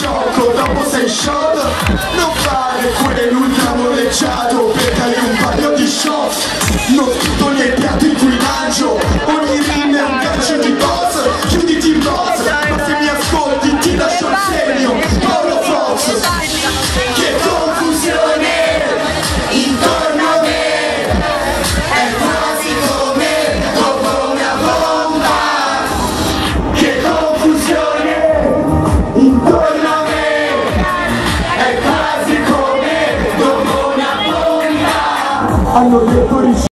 sciocco, dopo sei sciolto. Non fare pure l'ultimo leggiato moleggiato, pedali un paio di shock Non tutto nei piatti in cui mangio, ogni rim è un gancio di boss Chiuditi in boss, ma se mi ascolti ti lascio il segno. Paolo Fox Che confusione intorno a me è hanno detto